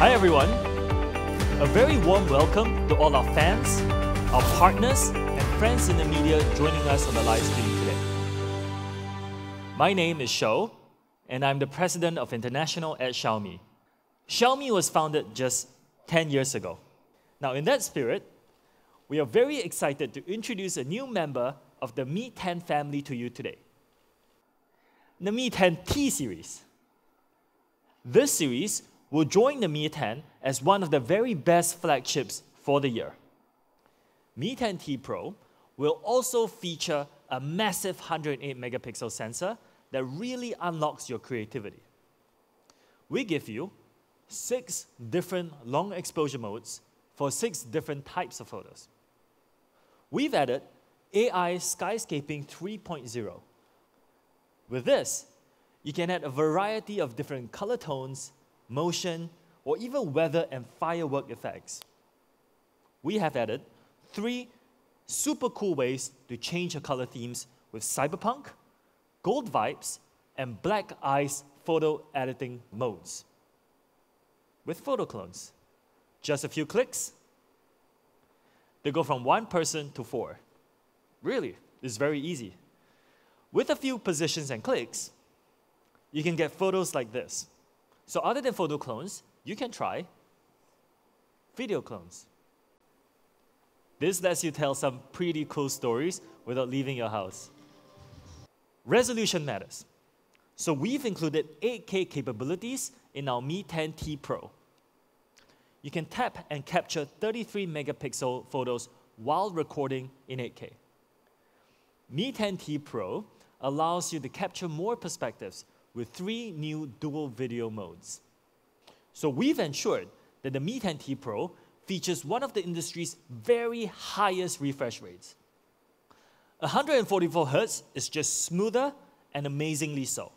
Hi, everyone. A very warm welcome to all our fans, our partners, and friends in the media joining us on the live stream today. My name is Shou, and I'm the president of International at Xiaomi. Xiaomi was founded just 10 years ago. Now, in that spirit, we are very excited to introduce a new member of the Mi 10 family to you today the Mi 10T series. This series will join the Mi 10 as one of the very best flagships for the year. Mi 10T Pro will also feature a massive 108 megapixel sensor that really unlocks your creativity. We give you six different long exposure modes for six different types of photos. We've added AI Skyscaping 3.0 with this, you can add a variety of different color tones, motion, or even weather and firework effects. We have added three super cool ways to change your color themes with cyberpunk, gold vibes, and black ice photo editing modes. With photo clones, just a few clicks, they go from one person to four. Really, it's very easy. With a few positions and clicks, you can get photos like this. So other than photo clones, you can try video clones. This lets you tell some pretty cool stories without leaving your house. Resolution matters. So we've included 8K capabilities in our Mi 10T Pro. You can tap and capture 33 megapixel photos while recording in 8K. Mi 10T Pro allows you to capture more perspectives with three new dual video modes. So we've ensured that the Mi 10T Pro features one of the industry's very highest refresh rates. 144 Hz is just smoother and amazingly so.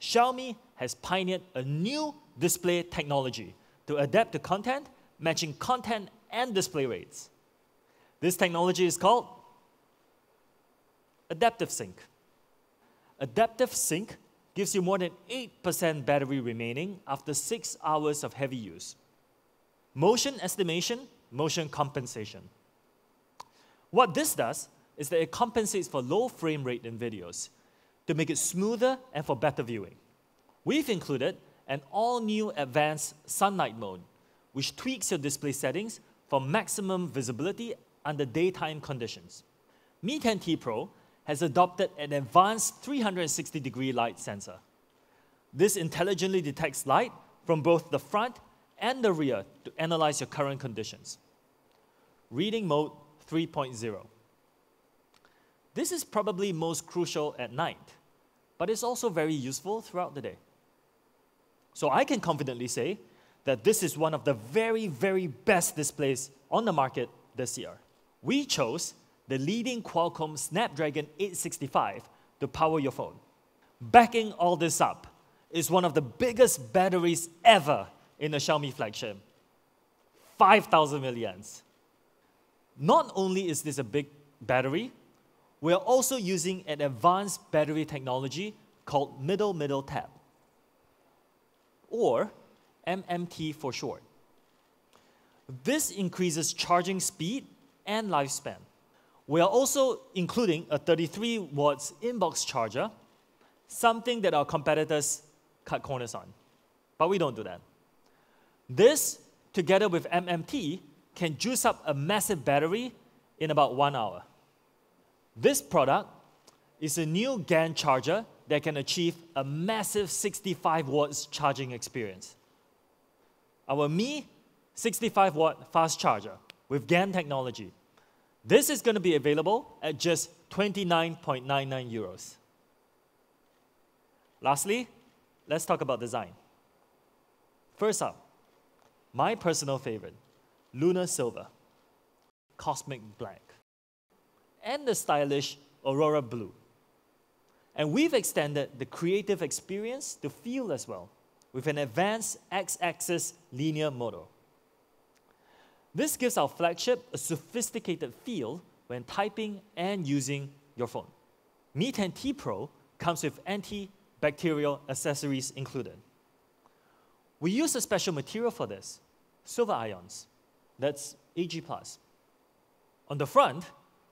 Xiaomi has pioneered a new display technology to adapt to content, matching content and display rates. This technology is called Adaptive Sync. Adaptive Sync gives you more than 8% battery remaining after 6 hours of heavy use. Motion estimation, motion compensation. What this does is that it compensates for low frame rate in videos to make it smoother and for better viewing. We've included an all new advanced sunlight mode, which tweaks your display settings for maximum visibility under daytime conditions. Mi 10T Pro has adopted an advanced 360 degree light sensor. This intelligently detects light from both the front and the rear to analyze your current conditions. Reading mode 3.0. This is probably most crucial at night, but it's also very useful throughout the day. So I can confidently say that this is one of the very, very best displays on the market this year. We chose the leading Qualcomm Snapdragon 865 to power your phone. Backing all this up is one of the biggest batteries ever in a Xiaomi flagship 5,000 milliamps. Not only is this a big battery, we are also using an advanced battery technology called middle middle tap, or MMT for short. This increases charging speed and lifespan. We are also including a 33 watts inbox charger, something that our competitors cut corners on. But we don't do that. This, together with MMT, can juice up a massive battery in about one hour. This product is a new GAN charger that can achieve a massive 65 watts charging experience. Our Mi 65 watt fast charger with GAN technology this is going to be available at just 29.99 euros. Lastly, let's talk about design. First up, my personal favorite, Lunar Silver, Cosmic Black, and the stylish Aurora Blue. And we've extended the creative experience to feel as well with an advanced X axis linear motor. This gives our flagship a sophisticated feel when typing and using your phone. Mi 10T Pro comes with antibacterial accessories included. We use a special material for this, silver ions. That's AG+. On the front,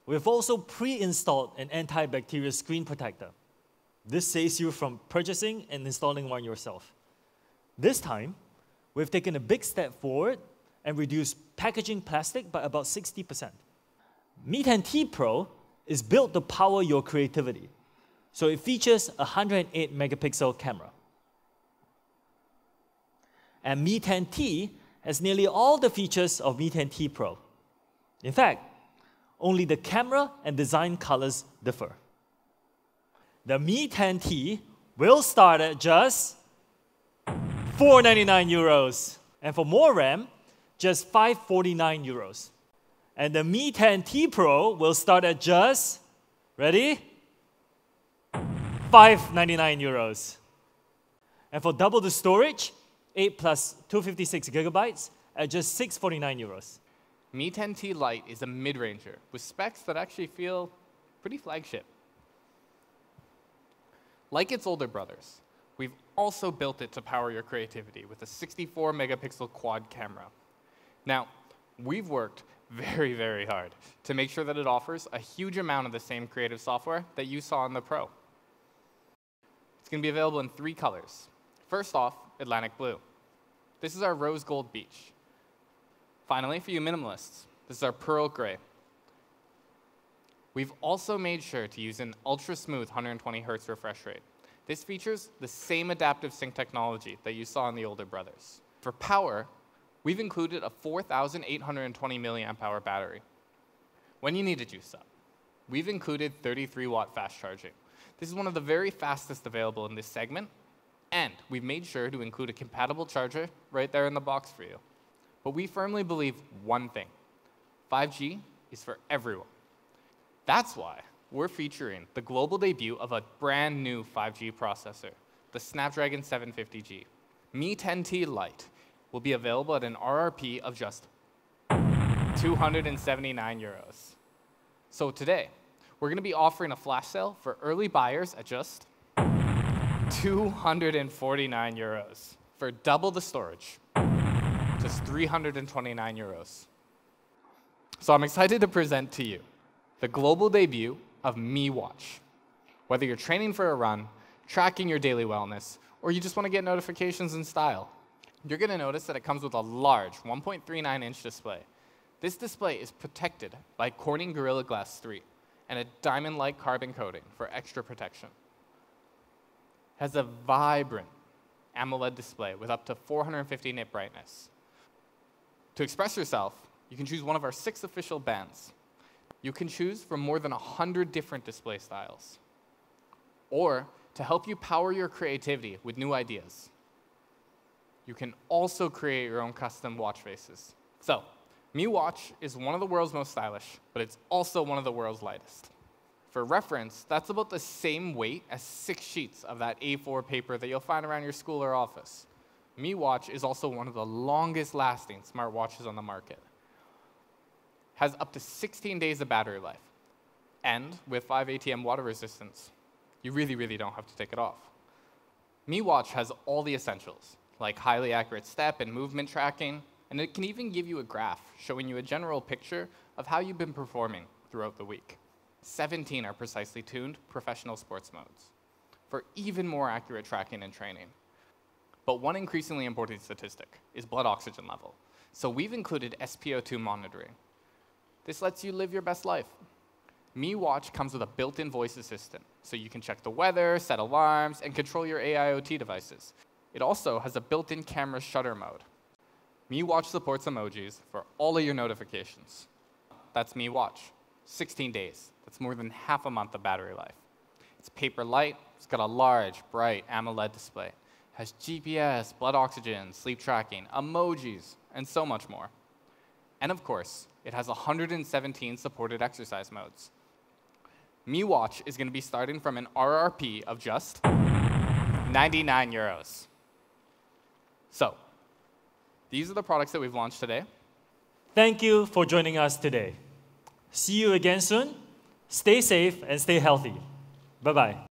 we've also pre-installed an antibacterial screen protector. This saves you from purchasing and installing one yourself. This time, we've taken a big step forward and reduce packaging plastic by about 60%. Mi 10T Pro is built to power your creativity, so it features a 108 megapixel camera. And Mi 10T has nearly all the features of Mi 10T Pro. In fact, only the camera and design colors differ. The Mi 10T will start at just 499 euros. And for more RAM, just 549 euros. And the Mi 10T Pro will start at just, ready? 599 euros. And for double the storage, 8 plus 256 gigabytes at just 649 euros. Mi 10T Lite is a mid-ranger with specs that actually feel pretty flagship. Like its older brothers, we've also built it to power your creativity with a 64 megapixel quad camera. Now, we've worked very, very hard to make sure that it offers a huge amount of the same creative software that you saw in the Pro. It's going to be available in three colors. First off, Atlantic Blue. This is our rose gold beach. Finally, for you minimalists, this is our pearl gray. We've also made sure to use an ultra smooth 120 hertz refresh rate. This features the same adaptive sync technology that you saw in the older brothers. For power, we've included a 4,820 milliamp hour battery. When you need to juice up, we've included 33 watt fast charging. This is one of the very fastest available in this segment, and we've made sure to include a compatible charger right there in the box for you. But we firmly believe one thing 5G is for everyone. That's why we're featuring the global debut of a brand new 5G processor, the Snapdragon 750G. Mi 10T Lite will be available at an RRP of just 279 euros. So today, we're going to be offering a flash sale for early buyers at just 249 euros for double the storage just 329 euros. So I'm excited to present to you the global debut of Mi Watch. Whether you're training for a run, tracking your daily wellness, or you just want to get notifications in style, you're going to notice that it comes with a large 1.39 inch display. This display is protected by Corning Gorilla Glass 3 and a diamond-like carbon coating for extra protection. It has a vibrant AMOLED display with up to 450 nit brightness, to express yourself, you can choose one of our six official bands. You can choose from more than 100 different display styles. Or to help you power your creativity with new ideas, you can also create your own custom watch faces. So, Mi Watch is one of the world's most stylish, but it's also one of the world's lightest. For reference, that's about the same weight as six sheets of that A4 paper that you'll find around your school or office. Mi Watch is also one of the longest lasting smartwatches on the market. Has up to 16 days of battery life. And with 5 ATM water resistance, you really, really don't have to take it off. Mi Watch has all the essentials, like highly accurate step and movement tracking, and it can even give you a graph showing you a general picture of how you've been performing throughout the week. 17 are precisely tuned professional sports modes for even more accurate tracking and training. But one increasingly important statistic is blood oxygen level. So we've included SpO2 monitoring. This lets you live your best life. Mi Watch comes with a built-in voice assistant, so you can check the weather, set alarms, and control your AIoT devices. It also has a built-in camera shutter mode. Mi Watch supports emojis for all of your notifications. That's Mi Watch. 16 days. That's more than half a month of battery life. It's paper light. It's got a large, bright AMOLED display It has GPS, blood oxygen, sleep tracking, emojis, and so much more. And of course, it has 117 supported exercise modes. Mi Watch is going to be starting from an RRP of just 99 euros. So, these are the products that we've launched today. Thank you for joining us today. See you again soon. Stay safe and stay healthy. Bye bye.